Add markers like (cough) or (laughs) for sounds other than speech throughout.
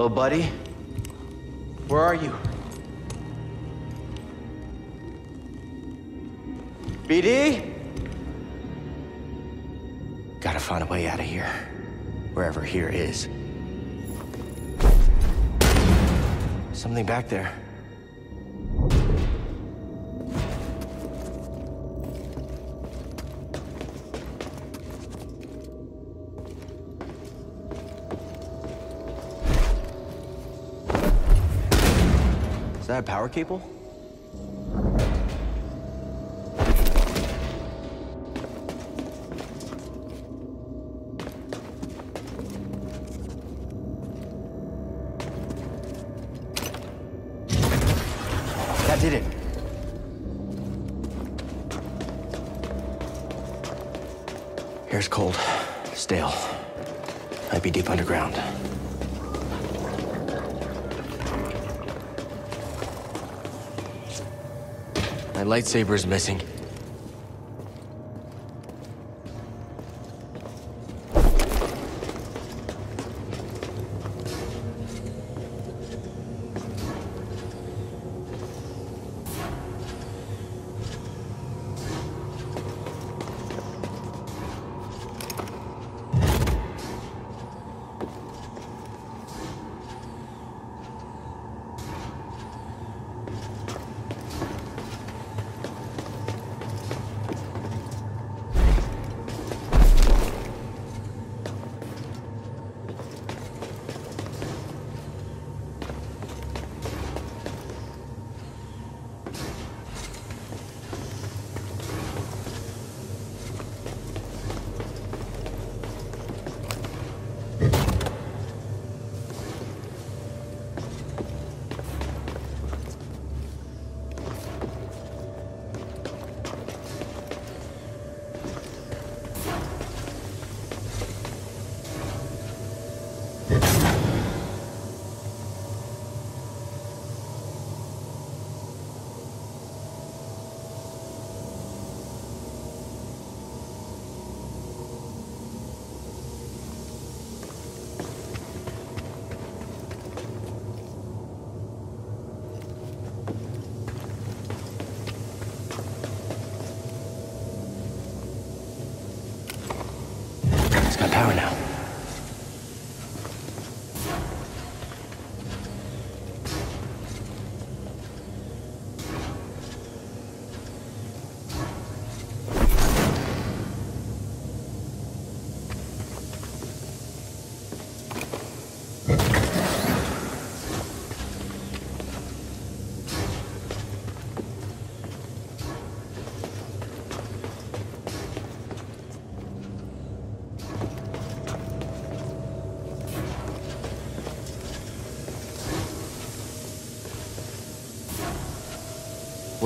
Hello, buddy? Where are you? BD? Gotta find a way out of here. Wherever here is. Something back there. Is that a power cable? My lightsaber is missing.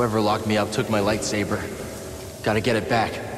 Whoever locked me up took my lightsaber. Gotta get it back.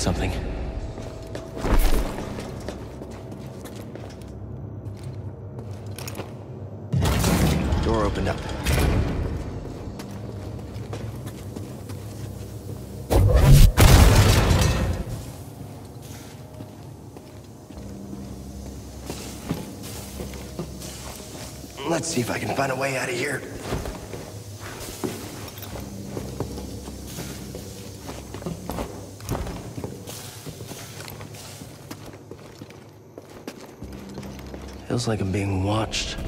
Something. Door opened up. Let's see if I can find a way out of here. Feels like I'm being watched.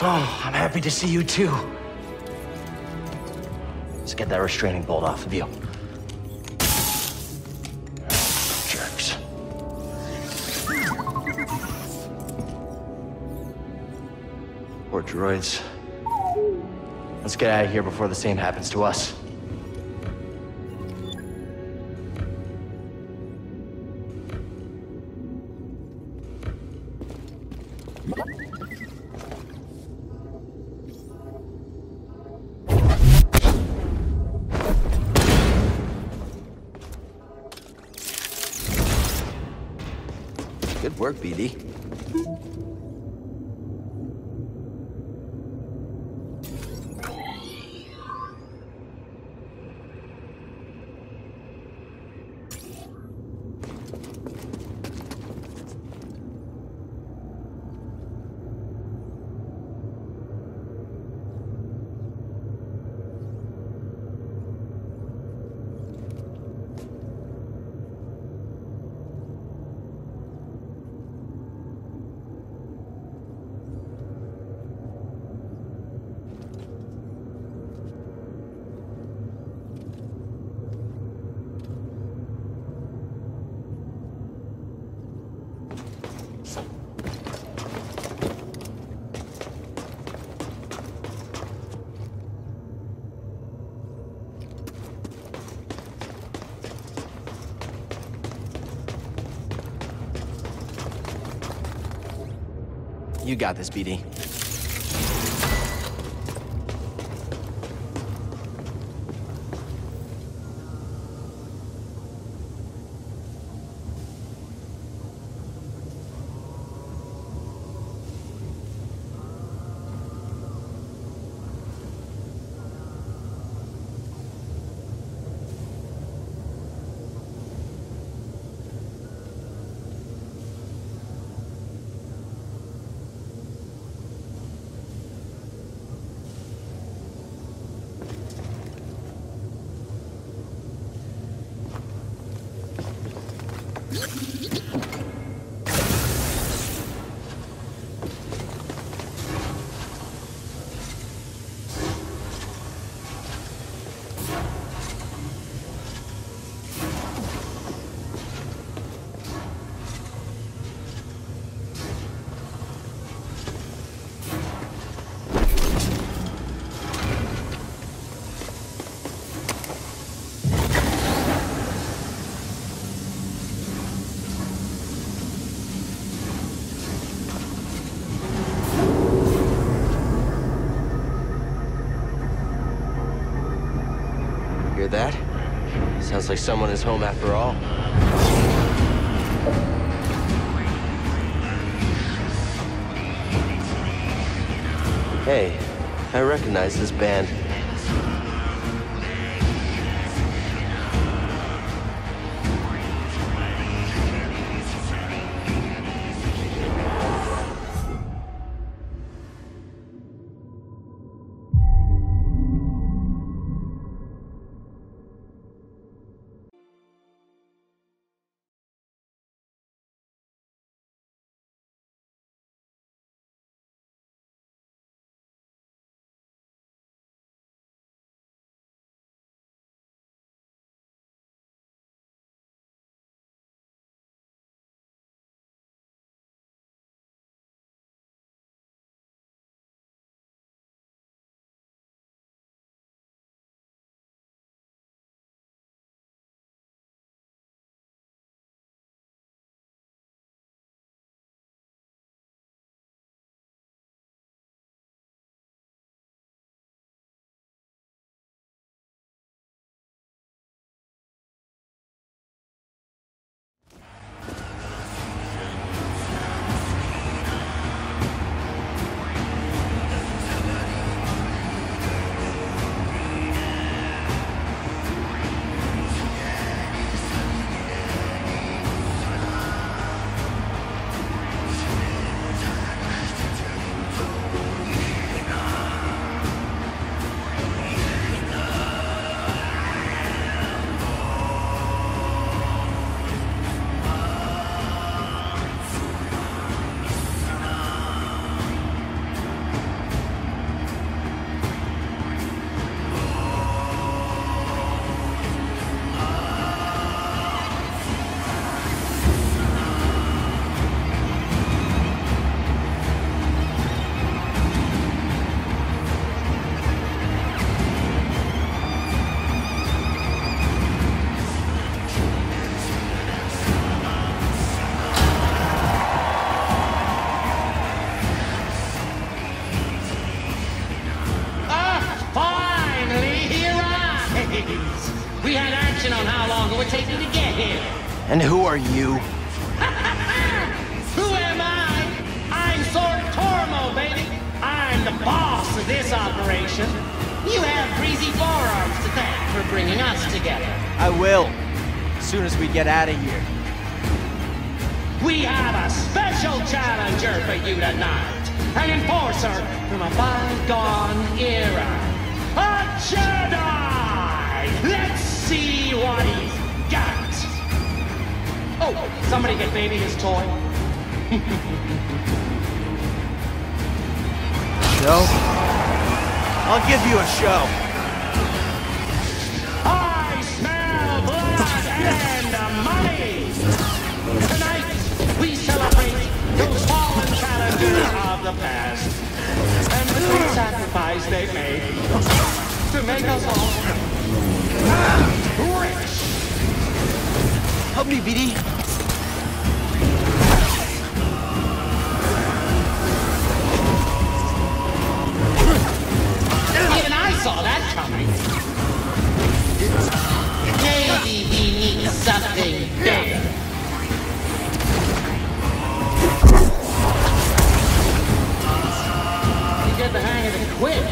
Oh, I'm happy to see you too. Let's get that restraining bolt off of you. Jerks. Poor droids. Let's get out of here before the same happens to us. You got this, BD. Hear that? Like someone is home after all. Hey, I recognize this band. And who are you? Who am I? I'm Sorc Tormo, baby. I'm the boss of this operation. You have Breezy Forearms to thank for bringing us together. I will. As soon as we get out of here. We have a special challenger for you tonight. An enforcer from a bygone era. A Jedi! Let's see what got. Oh, somebody get baby his toy. Show? I'll give you a show. I smell blood and money! Tonight, we celebrate those fallen challengers of the past and the great sacrifice they made to make us all rich. Help me, BD. coming. Maybe he needs something big. You get the hang of it quick.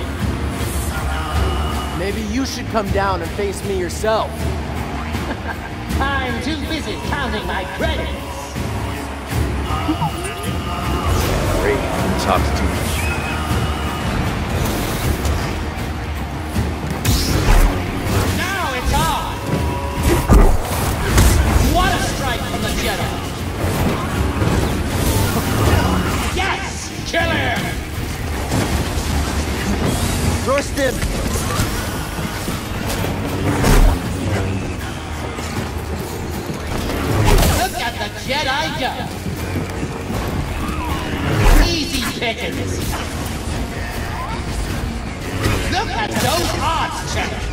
Maybe you should come down and face me yourself. I'm too busy counting my credits. Great, talked to Kill him! Him! Look at the Jedi go! Easy pickings! Look at those odds change!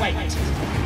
Wait!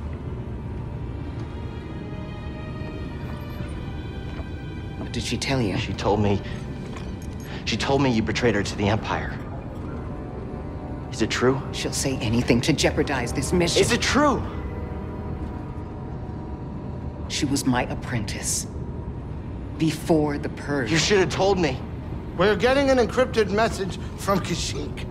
What did she tell you? She told me. She told me you betrayed her to the Empire. Is it true? She'll say anything to jeopardize this mission. Is it true? She was my apprentice. Before the purge. You should have told me. We're getting an encrypted message from Kashyyyk.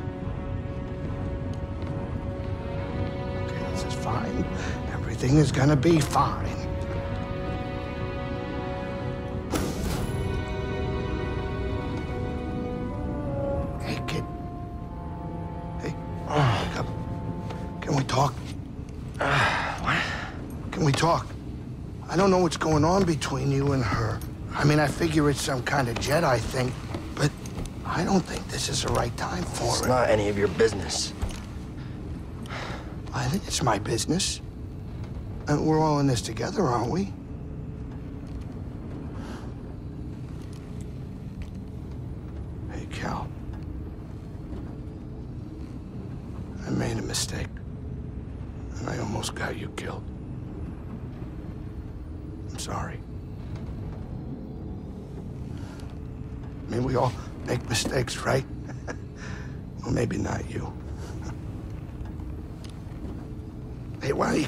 Everything is gonna be fine. Hey, kid. Hey, wake up. Can we talk? Uh, what? Can we talk? I don't know what's going on between you and her. I mean, I figure it's some kind of Jedi thing, but I don't think this is the right time for It's it. It's not any of your business. I think it's my business. And we're all in this together, aren't we? Hey, Cal. I made a mistake. And I almost got you killed. I'm sorry. I mean, we all make mistakes, right? (laughs) well, maybe not you. Hey, why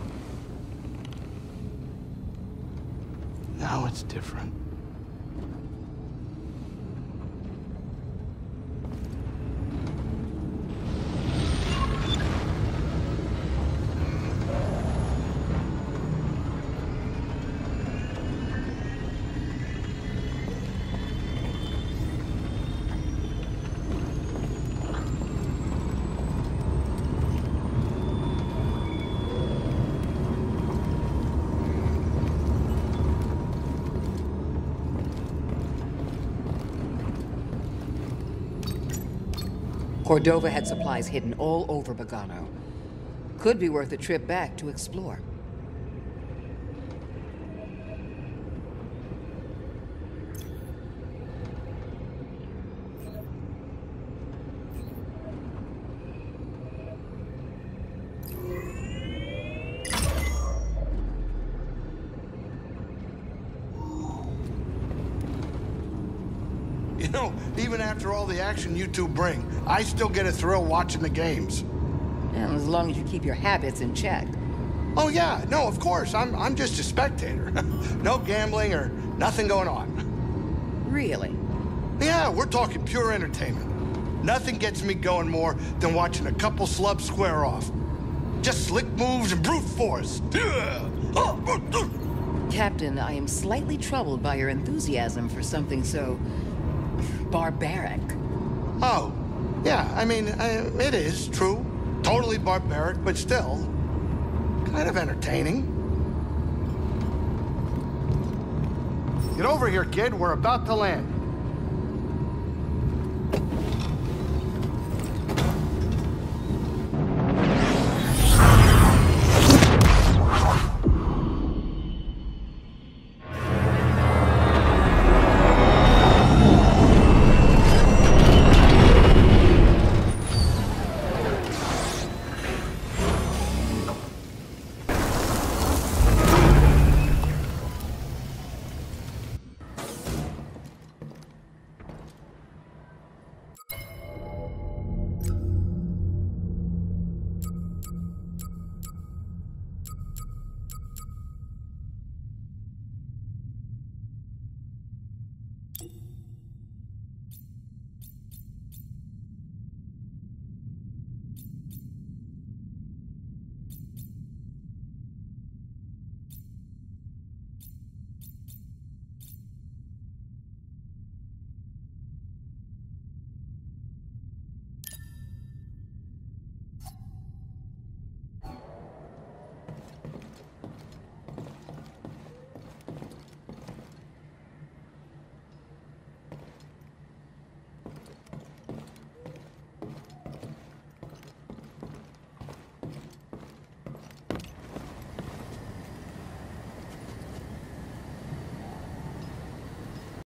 Now it's different. Cordova had supplies hidden all over Bogano. Could be worth a trip back to explore. You know, even after all the action you two bring, I still get a thrill watching the games. As long as you keep your habits in check. Oh yeah, no, of course. I'm I'm just a spectator. (laughs) no gambling or nothing going on. Really? Yeah, we're talking pure entertainment. Nothing gets me going more than watching a couple slubs square off. Just slick moves and brute force. Oh, Captain, I am slightly troubled by your enthusiasm for something so barbaric. Oh, yeah, I mean, uh, it is true. Totally barbaric, but still kind of entertaining. Get over here, kid. We're about to land.